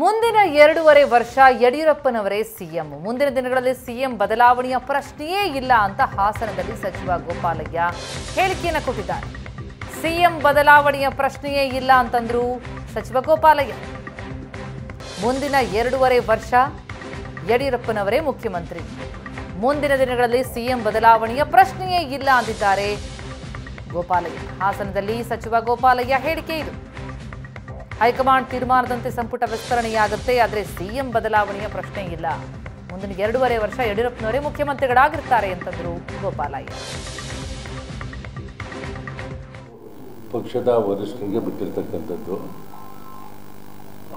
ಮುಂದಿನ ಎರಡೂವರೆ ವರ್ಷ ಯಡಿಯೂರಪ್ಪನವರೇ ಸಿಎಂ. ಮುಂದಿನ ದಿನಗಳಲ್ಲಿ ಸಿಎಂ ಬದಲಾವಣೆಯ ಪ್ರಶ್ನೆಯೇ ಇಲ್ಲ ಅಂತ ಹಾಸನದಲ್ಲಿ ಸಚಿವ ಗೋಪಾಲಯ್ಯ ಹೇಳಿಕೆಯನ್ನು ಕೊಟ್ಟಿದ್ದಾರೆ. ಸಿಎಂ ಬದಲಾವಣೆಯ ಪ್ರಶ್ನೆಯೇ ಇಲ್ಲ ಅಂತಂದ್ರು ಸಚಿವ ಗೋಪಾಲಯ್ಯ. ಮುಂದಿನ ಎರಡೂವರೆ ವರ್ಷ ಯಡಿಯೂರಪ್ಪನವರೇ ಮುಖ್ಯಮಂತ್ರಿ. ಮುಂದಿನ ದಿನಗಳಲ್ಲಿ ಸಿಎಂ ಬದಲಾವಣೆಯ ಪ್ರಶ್ನೆಯೇ ಇಲ್ಲ ಅಂದಿದ್ದಾರೆ ಗೋಪಾಲಯ್ಯ. ಹಾಸನದಲ್ಲಿ ಸಚಿವ ಗೋಪಾಲಯ್ಯ ಹೇಳಿಕೆ ಇದು. ಹೈಕಮಾಂಡ್ ತೀರ್ಮಾನದಂತೆ ಸಂಪುಟ ವಿಸ್ತರಣೆಯಾಗುತ್ತೆ, ಆದರೆ ಸಿಎಂ ಬದಲಾವಣೆಯ ಪ್ರಶ್ನೆ ಇಲ್ಲ. ಮುಂದಿನ ಎರಡೂವರೆ ವರ್ಷ ಯಡಿಯೂರಪ್ಪನವರೇ ಮುಖ್ಯಮಂತ್ರಿಗಳಾಗಿರ್ತಾರೆ ಅಂತಂದರು ಗೋಪಾಲಯ್ಯ. ಪಕ್ಷದ ವರಿಷ್ಠರಿಗೆ ಬಿಟ್ಟಿರ್ತಕ್ಕಂಥದ್ದು.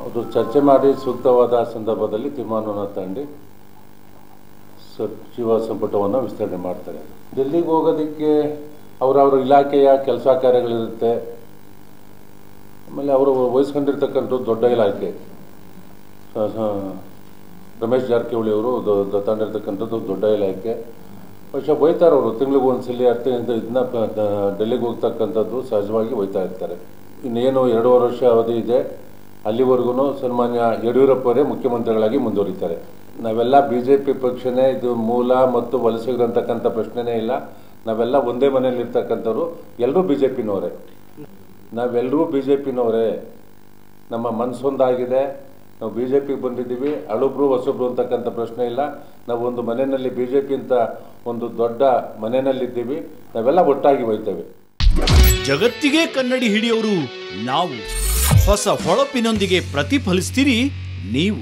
ಅದು ಚರ್ಚೆ ಮಾಡಿ ಸೂಕ್ತವಾದ ಸಂದರ್ಭದಲ್ಲಿ ತೀರ್ಮಾನವನ್ನು ತಗೊಂಡು ಸಚಿವ ಸಂಪುಟವನ್ನು ವಿಸ್ತರಣೆ ಮಾಡ್ತಾರೆ. ಡೆಲ್ಲಿಗೆ ಹೋಗೋದಕ್ಕೆ ಅವರವ್ರ ಇಲಾಖೆಯ ಕೆಲಸ ಕಾರ್ಯಗಳಿರುತ್ತೆ. ಆಮೇಲೆ ಅವರು ವಹಿಸ್ಕೊಂಡಿರ್ತಕ್ಕಂಥದ್ದು ದೊಡ್ಡ ಇಲಾಖೆ. ರಮೇಶ್ ಜಾರಕಿಹೊಳಿ ಅವರು ತಗೊಂಡಿರ್ತಕ್ಕಂಥದ್ದು ದೊಡ್ಡ ಇಲಾಖೆ. ಬಹುಶಃ ಬೈತಾರೆ ಅವರು, ತಿಂಗಳಿಗೆ ಒಂದ್ಸಲಿ ಅರ್ಥ ಇದನ್ನ ಡೆಲ್ಲಿಗೆ ಹೋಗ್ತಕ್ಕಂಥದ್ದು ಸಹಜವಾಗಿ ಹೋಯ್ತಾ ಇರ್ತಾರೆ. ಇನ್ನೇನು ಎರಡೂವರೆ ವರ್ಷ ಅವಧಿ ಇದೆ. ಅಲ್ಲಿವರೆಗೂ ಸನ್ಮಾನ್ಯ ಯಡಿಯೂರಪ್ಪರೇ ಮುಖ್ಯಮಂತ್ರಿಗಳಾಗಿ ಮುಂದುವರಿತಾರೆ. ನಾವೆಲ್ಲ ಬಿ ಜೆ ಪಿ ಪಕ್ಷನೇ, ಇದು ಮೂಲ ಮತ್ತು ವಲಸಿಗರು ಅಂತಕ್ಕಂಥ ಪ್ರಶ್ನೆನೇ ಇಲ್ಲ. ನಾವೆಲ್ಲ ಒಂದೇ ಮನೆಯಲ್ಲಿರ್ತಕ್ಕಂಥವ್ರು, ಎಲ್ಲರೂ ಬಿ ಜೆ ಪಿನವರೇ ನಾವೆಲ್ಲರೂ ಬಿ ಜೆ ಪಿನವರೇ ನಮ್ಮ ಮನಸ್ಸೊಂದಾಗಿದೆ ನಾವು ಬಿ ಜೆ ಪಿಗೆ ಬಂದಿದ್ದೀವಿ. ಅಳುಬ್ರು, ಹೊಸಬ್ರು ಅಂತಕ್ಕಂಥ ಪ್ರಶ್ನೆ ಇಲ್ಲ. ನಾವು ಒಂದು ಮನೆಯಲ್ಲಿ ಬಿ ಜೆ ಪಿ ಅಂತ ಒಂದು ದೊಡ್ಡ ಮನೆಯಲ್ಲಿದ್ದೀವಿ. ನಾವೆಲ್ಲ ಒಟ್ಟಾಗಿ ಹೋಯ್ತೇವೆ ಜಗತ್ತಿಗೆ ಕನ್ನಡಿ ಹಿಡಿಯೋರು ನಾವು. ಹೊಸ ಹೊಳಪಿನೊಂದಿಗೆ ಪ್ರತಿಫಲಿಸ್ತೀರಿ ನೀವು.